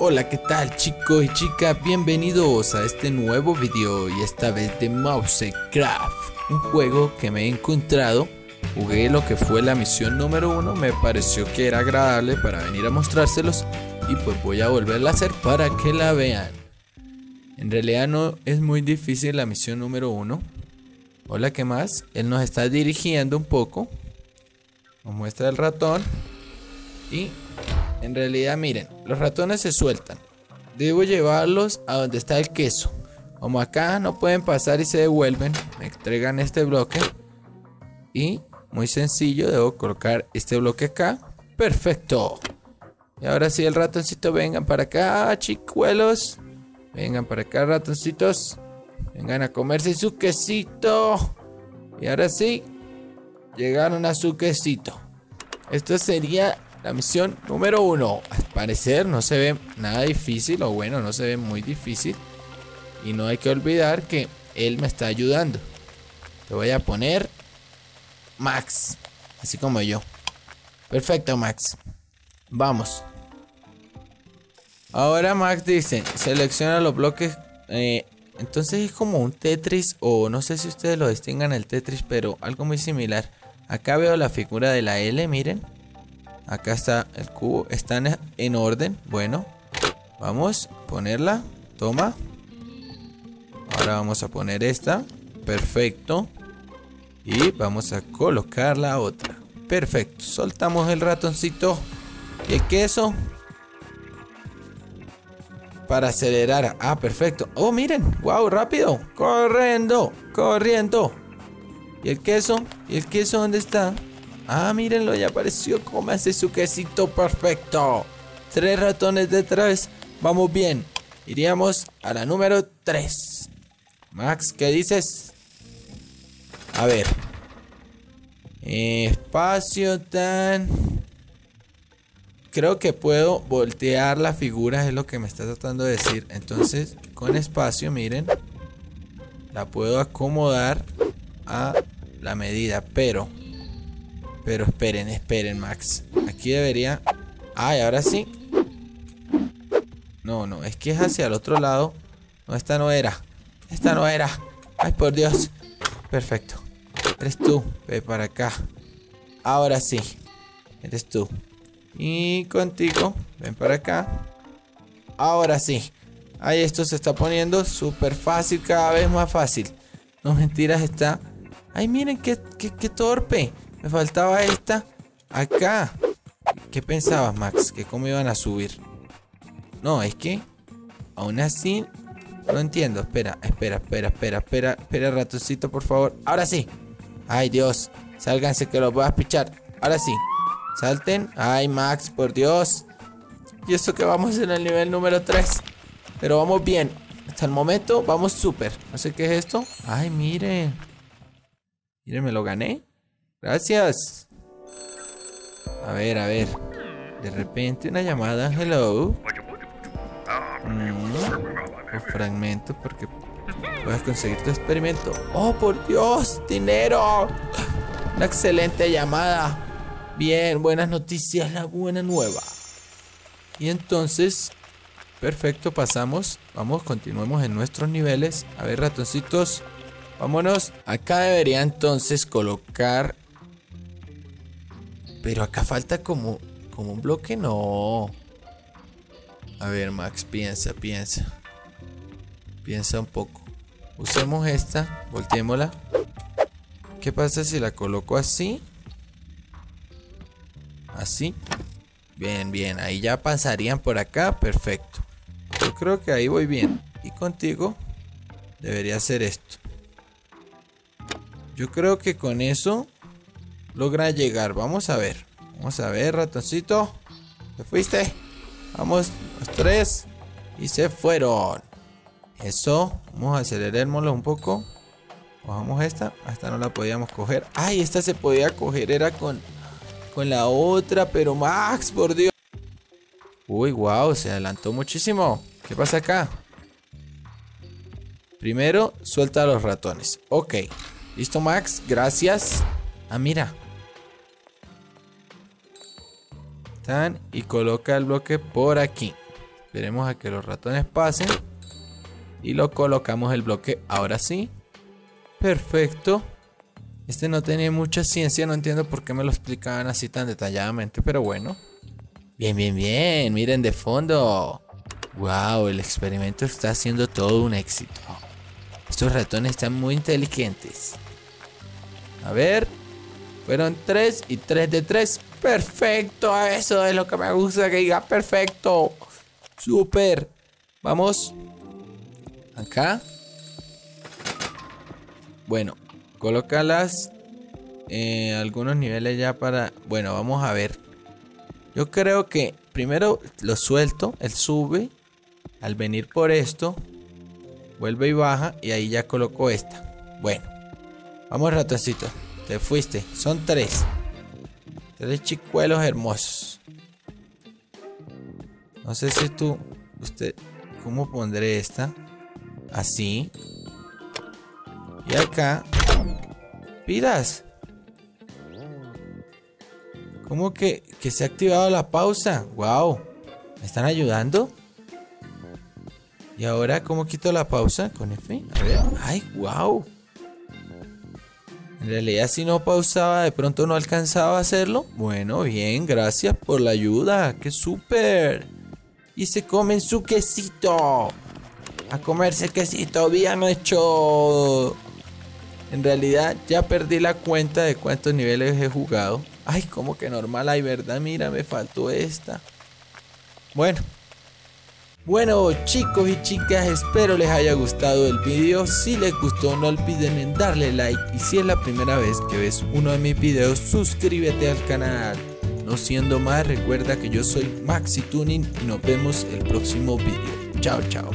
Hola, ¿qué tal chicos y chicas? Bienvenidos a este nuevo video y esta vez de Mousecraft, un juego que me he encontrado. Jugué lo que fue la misión número uno, me pareció que era agradable para venir a mostrárselos y pues voy a volverla a hacer para que la vean. En realidad no es muy difícil la misión número uno. Hola, ¿qué más? Él nos está dirigiendo un poco. Nos muestra el ratón y en realidad, miren, los ratones se sueltan. Debo llevarlos a donde está el queso. Como acá no pueden pasar y se devuelven, me entregan este bloque. Y muy sencillo, debo colocar este bloque acá. Perfecto. Y ahora sí, el ratoncito, vengan para acá, chicuelos. Vengan para acá, ratoncitos. Vengan a comerse su quesito. Y ahora sí, llegaron a su quesito. Esto sería la misión número uno. Al parecer no se ve nada difícil, o bueno, no se ve muy difícil. Y no hay que olvidar que él me está ayudando. Te voy a poner Max, así como yo. Perfecto, Max. Vamos. Ahora Max dice, selecciona los bloques. Eh, entonces es como un Tetris, o no sé si ustedes lo distingan el Tetris, pero algo muy similar. Acá veo la figura de la L, miren. Acá está el cubo. Están en orden. Bueno. Vamos a ponerla. Toma. Ahora vamos a poner esta. Perfecto. Y vamos a colocar la otra. Perfecto. Soltamos el ratoncito. Y el queso. Para acelerar. Ah, perfecto. Oh, miren. Wow, rápido. Corriendo. Corriendo. ¿Y el queso? ¿Y el queso dónde está? Ah, mírenlo, ya apareció. hace su quesito perfecto. Tres ratones detrás. Vamos bien. Iríamos a la número 3. Max, ¿qué dices? A ver. Espacio tan... Creo que puedo voltear la figura, es lo que me está tratando de decir. Entonces, con espacio, miren. La puedo acomodar a la medida, pero pero esperen, esperen, Max. Aquí debería... Ay, ahora sí. No, no, es que es hacia el otro lado. No, esta no era. Esta no era. Ay, por Dios. Perfecto. Eres tú. Ve para acá. Ahora sí. Eres tú. Y contigo. Ven para acá. Ahora sí. Ahí esto se está poniendo súper fácil. Cada vez más fácil. No mentiras, está... Ay, miren qué, qué, qué torpe. Me faltaba esta acá. ¿Qué pensabas, Max? ¿Que cómo iban a subir? No, es que aún así no entiendo. Espera, espera, espera, espera, espera, espera, ratoncito, por favor. Ahora sí. Ay, Dios. Sálganse que los voy a pichar. Ahora sí. Salten. Ay, Max, por Dios. Y eso que vamos en el nivel número 3. Pero vamos bien. Hasta el momento vamos súper. No sé qué es esto. Ay, mire. Mire, me lo gané. Gracias. A ver, a ver. De repente una llamada. Hello. Mm, un fragmento porque puedes conseguir tu experimento. Oh, por Dios, dinero. Una excelente llamada. Bien, buenas noticias, la buena nueva. Y entonces, perfecto, pasamos. Vamos, continuemos en nuestros niveles. A ver, ratoncitos. Vámonos. Acá debería entonces colocar pero acá falta como, como un bloque, no. A ver, Max, piensa, piensa. Piensa un poco. Usemos esta, volteémosla. ¿Qué pasa si la coloco así? Así. Bien, bien, ahí ya pasarían por acá, perfecto. Yo creo que ahí voy bien. Y contigo debería ser esto. Yo creo que con eso logra llegar. Vamos a ver. Vamos a ver, ratoncito. ¿Te fuiste? Vamos, los tres. Y se fueron. Eso. Vamos a acelerarlo un poco. Cogamos esta. Esta no la podíamos coger. Ay, esta se podía coger. Era con, con la otra. Pero Max, por Dios. Uy, wow. Se adelantó muchísimo. ¿Qué pasa acá? Primero, suelta a los ratones. Ok. Listo, Max. Gracias. Ah, mira y coloca el bloque por aquí. Esperemos a que los ratones pasen. Y lo colocamos el bloque. Ahora sí. Perfecto. Este no tiene mucha ciencia. No entiendo por qué me lo explicaban así tan detalladamente. Pero bueno. Bien, bien, bien. Miren de fondo. Wow, el experimento está haciendo todo un éxito. Estos ratones están muy inteligentes. A ver. Fueron tres y tres de tres. Perfecto. Eso es lo que me gusta que diga. Perfecto. Super. Vamos. Acá. Bueno. Colócalas. Eh, algunos niveles ya para... Bueno, vamos a ver. Yo creo que primero lo suelto. Él sube. Al venir por esto. Vuelve y baja. Y ahí ya coloco esta. Bueno. Vamos ratoncito. Te fuiste. Son tres. Tres chicuelos hermosos. No sé si tú... Usted... ¿Cómo pondré esta? Así. Y acá... Piras. ¿Cómo que, que se ha activado la pausa? ¡Wow! ¿Me están ayudando? ¿Y ahora cómo quito la pausa? Con F. A ver. ¡Ay, wow! En realidad si no pausaba, de pronto no alcanzaba a hacerlo. Bueno, bien, gracias por la ayuda. ¡Qué súper! Y se comen su quesito. A comerse quesito bien hecho. En realidad ya perdí la cuenta de cuántos niveles he jugado. Ay, como que normal hay, ¿verdad? Mira, me faltó esta. Bueno, bueno chicos y chicas, espero les haya gustado el video. Si les gustó no olviden en darle like y si es la primera vez que ves uno de mis videos, suscríbete al canal. No siendo más, recuerda que yo soy Maxi Tuning y nos vemos el próximo video. Chao, chao.